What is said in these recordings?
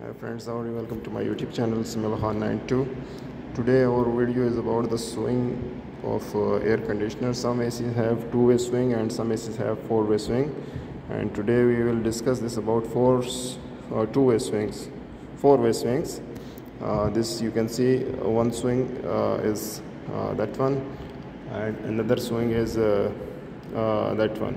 Hi friends, howdy, welcome to my YouTube channel Samiullah Khan92. Today our video is about the swing of uh, air conditioner. Some ACs have two-way swing and some ACs have four-way swing. And today we will discuss this about four uh, two-way swings, four-way swings. Uh, this you can see uh, one swing uh, is uh, that one and another swing is that one.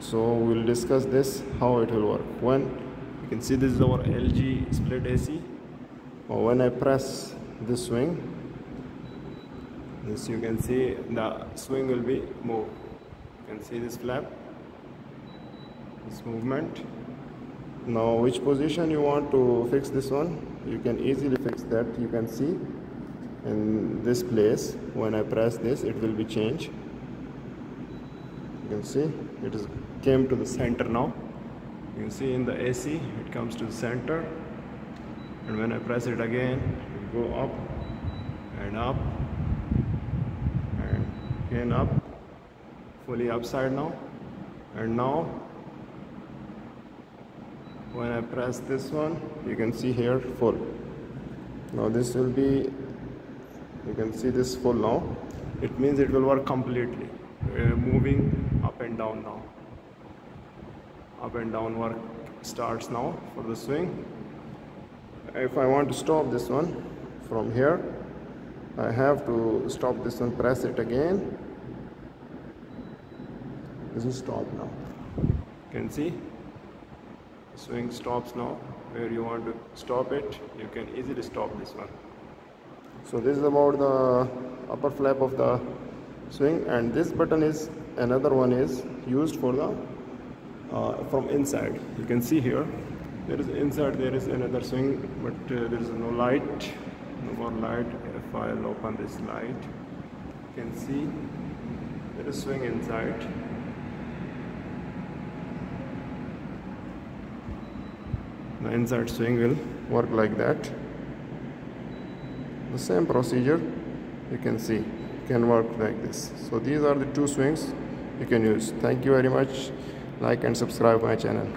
so we'll discuss this how it will work. When you can see this is our LG split AC uh, when I press this swing this you can see the swing will be moved you can see this flap this movement. Now which position you want to fix this one? You can easily fix that you can see. In this place when I press this it will be changed. You can see it is came to the center now you see in the AC it comes to the center. And when I press it again it go up and up and again up. Fully upside now. And now when I press this one you can see here full. Now this will be you can see this full now. It means it will work completely. Moving up and down now up and down work starts now for the swing. If I want to stop this one from here I have to stop this one press it again. This is stop now. You can see? The swing stops now. Where you want to stop it you can easily stop this one. So this is about the upper flap of the swing and this button is another one is used for the from inside. You can see here there is inside there is another swing but uh, there is no light no more light. If I'll open this light you can see there is swing inside. The inside swing will work like that. The same procedure you can see can work like this. So these are the two swings you can use. Thank you very much like and subscribe my channel